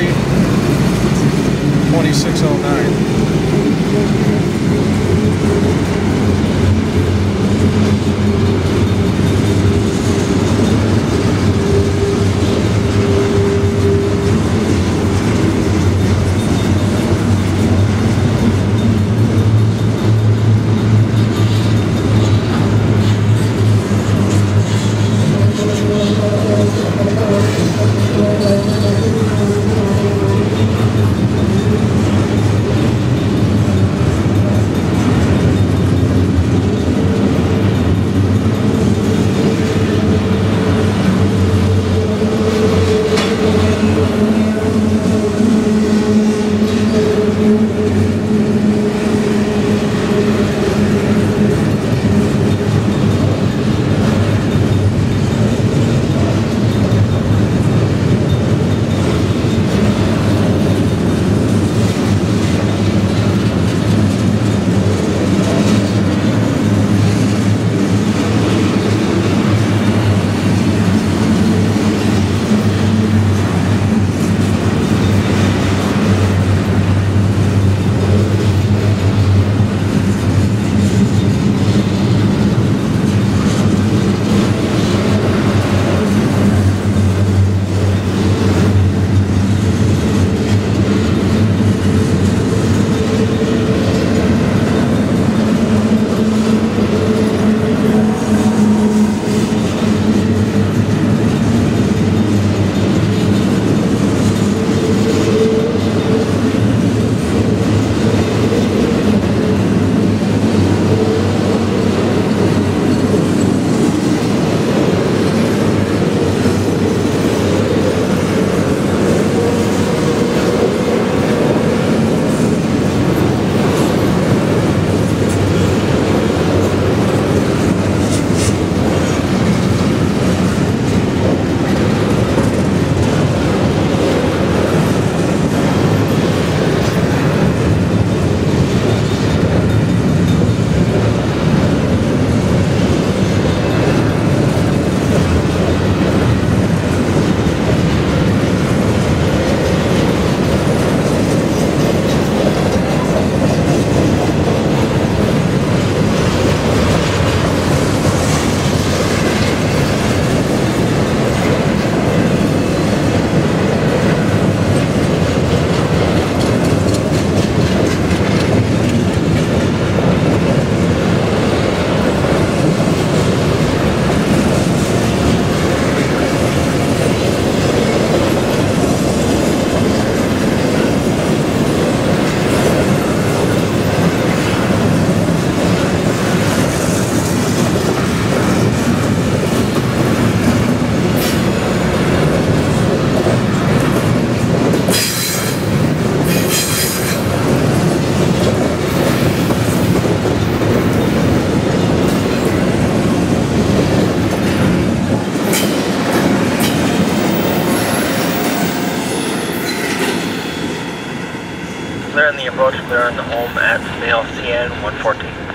2423 2609. Clear on the approach, clear on the home at Smale CN 114.